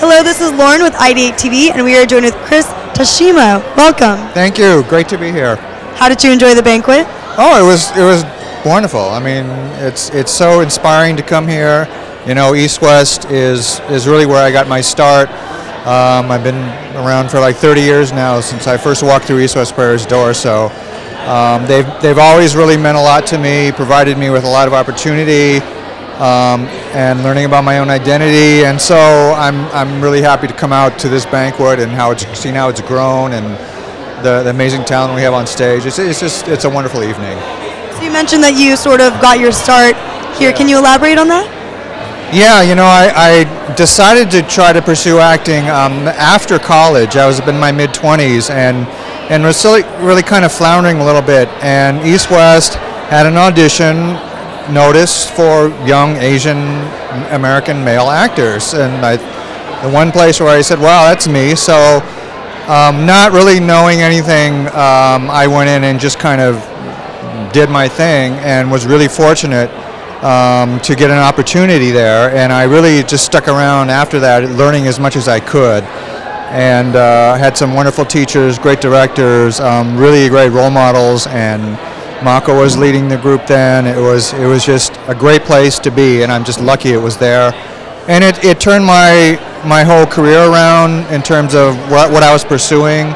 Hello, this is Lauren with IdeateTV, and we are joined with Chris Tashima. Welcome. Thank you. Great to be here. How did you enjoy the banquet? Oh, it was it was wonderful. I mean, it's it's so inspiring to come here. You know, East West is is really where I got my start. Um, I've been around for like 30 years now since I first walked through East West Players door. So um, they've they've always really meant a lot to me, provided me with a lot of opportunity. Um, and learning about my own identity, and so I'm, I'm really happy to come out to this banquet and how it's seen how it's grown and the, the amazing talent we have on stage. It's, it's just it's a wonderful evening. So you mentioned that you sort of got your start here. Can you elaborate on that? Yeah, you know, I, I decided to try to pursue acting um, after college. I was in my mid 20s and and was really, really kind of floundering a little bit. And East West had an audition notice for young Asian American male actors, and I, the one place where I said, "Wow, that's me." So, um, not really knowing anything, um, I went in and just kind of did my thing, and was really fortunate um, to get an opportunity there. And I really just stuck around after that, learning as much as I could. And uh, had some wonderful teachers, great directors, um, really great role models, and Mako was leading the group then. It was it was just a great place to be, and I'm just lucky it was there. And it, it turned my my whole career around in terms of what, what I was pursuing.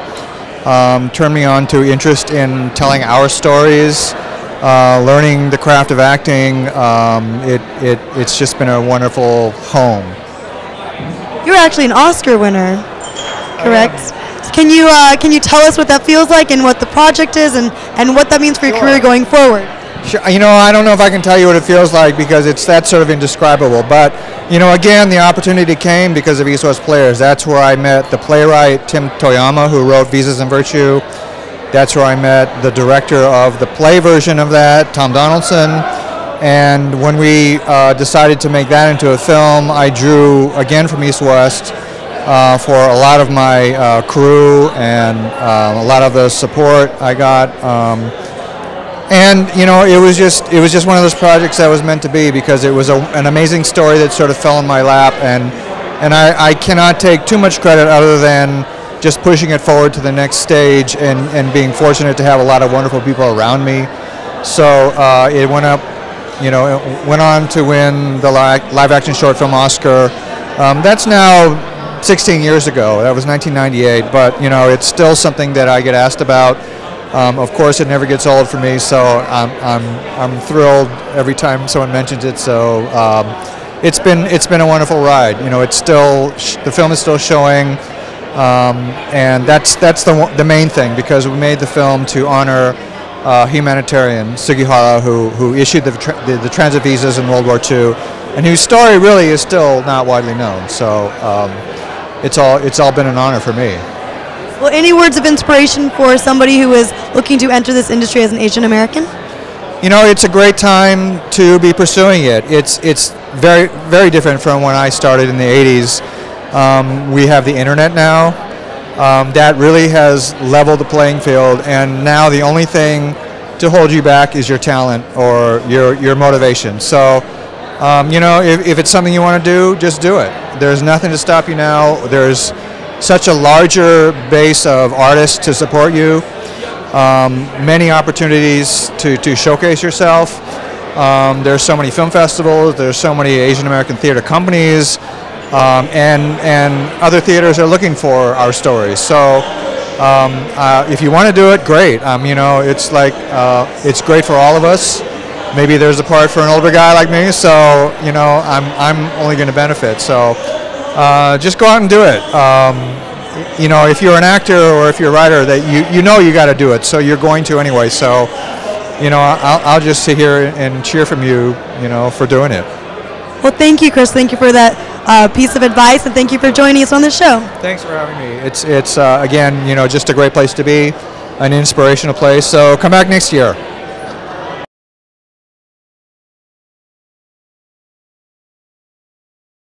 Um, turned me on to interest in telling our stories, uh, learning the craft of acting. Um, it, it it's just been a wonderful home. You're actually an Oscar winner, correct? Can you uh, can you tell us what that feels like and what the project is and, and what that means for your Sure. career going forward? Sure, you know, I don't know if I can tell you what it feels like because it's that sort of indescribable. But you know, again, the opportunity came because of East West Players. That's where I met the playwright Tim Toyama, who wrote Visas and Virtue. That's where I met the director of the play version of that, Tom Donaldson. And when we uh, decided to make that into a film, I drew again from East West uh, for a lot of my uh, crew and um, a lot of the support I got. Um, and you know it was just it was just one of those projects that was meant to be because it was a, an amazing story that sort of fell in my lap and and I, I cannot take too much credit other than just pushing it forward to the next stage and, and being fortunate to have a lot of wonderful people around me so uh, it went up you know it went on to win the live action short film Oscar um, that's now 16 years ago that was 1998 but you know it's still something that I get asked about um, of course, it never gets old for me, so I'm, I'm, I'm thrilled every time someone mentions it. So um, it's been it's been a wonderful ride. You know, it's still the film is still showing, um, and that's that's the the main thing because we made the film to honor uh, humanitarian Sugihara who who issued the, the the transit visas in World War II, and whose story really is still not widely known. So um, it's all it's all been an honor for me. Well, any words of inspiration for somebody who is looking to enter this industry as an Asian American? You know, it's a great time to be pursuing it. It's it's very very different from when I started in the '80s. Um, we have the internet now. Um, that really has leveled the playing field, and now the only thing to hold you back is your talent or your your motivation. So, um, you know, if, if it's something you want to do, just do it. There's nothing to stop you now. There's such a larger base of artists to support you um, many opportunities to, to showcase yourself. Um, there's so many film festivals. There's so many Asian American theater companies, um, and and other theaters are looking for our stories. So. Um, uh, if you want to do it, great. Um, you know, it's like uh, it's great for all of us. Maybe there's a part for an older guy like me, so you know, I'm I'm only going to benefit. So uh, just go out and do it. Um, you know, if you're an actor or if you're a writer, that you, you know you got to do it, so you're going to anyway. So, you know, I'll, I'll just sit here and cheer from you, you know, for doing it. Well, thank you, Chris. Thank you for that uh, piece of advice, and thank you for joining us on the show. Thanks for having me. It's it's uh, again, you know, just a great place to be, an inspirational place. So come back next year.